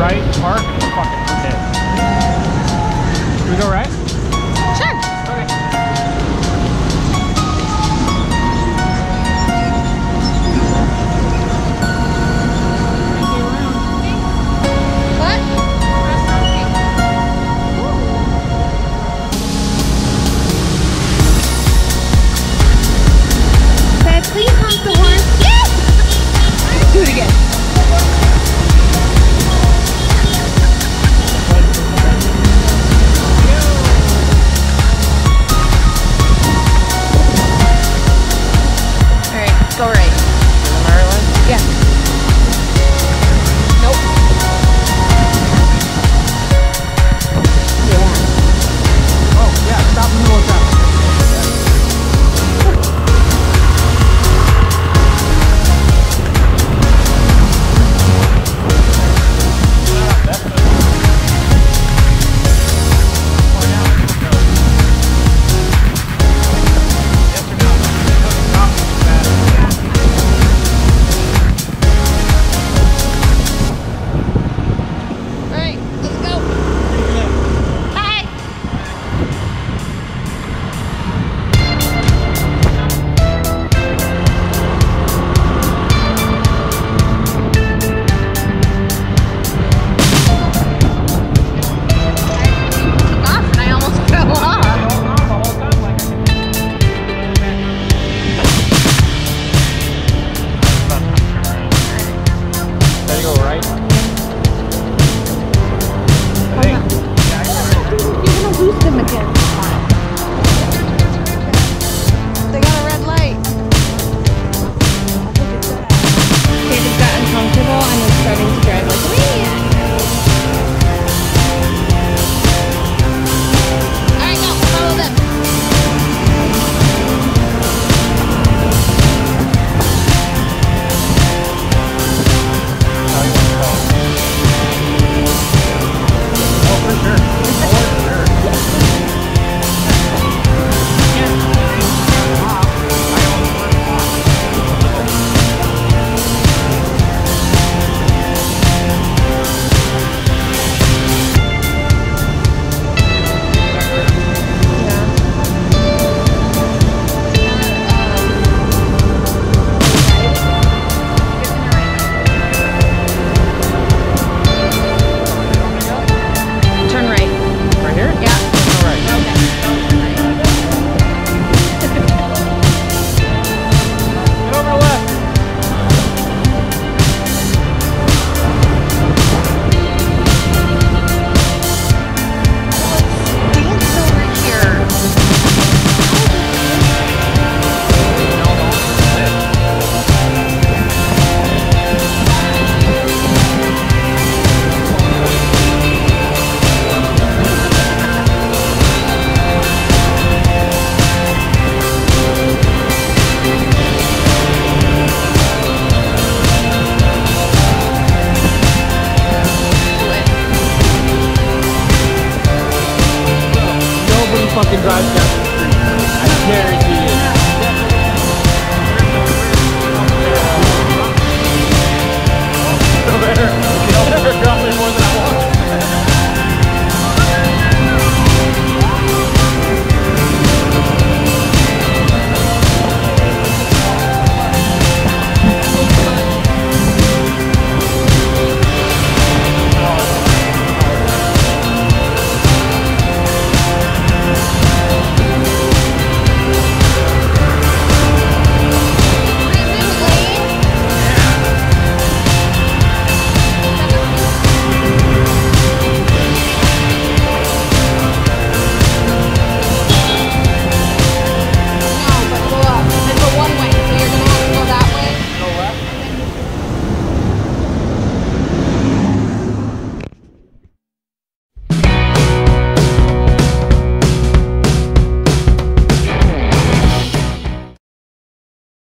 right, park, and fucking hit. Should we go right? Sure. Okay. What? Please honk the horn. Yes! Do it again. sorry.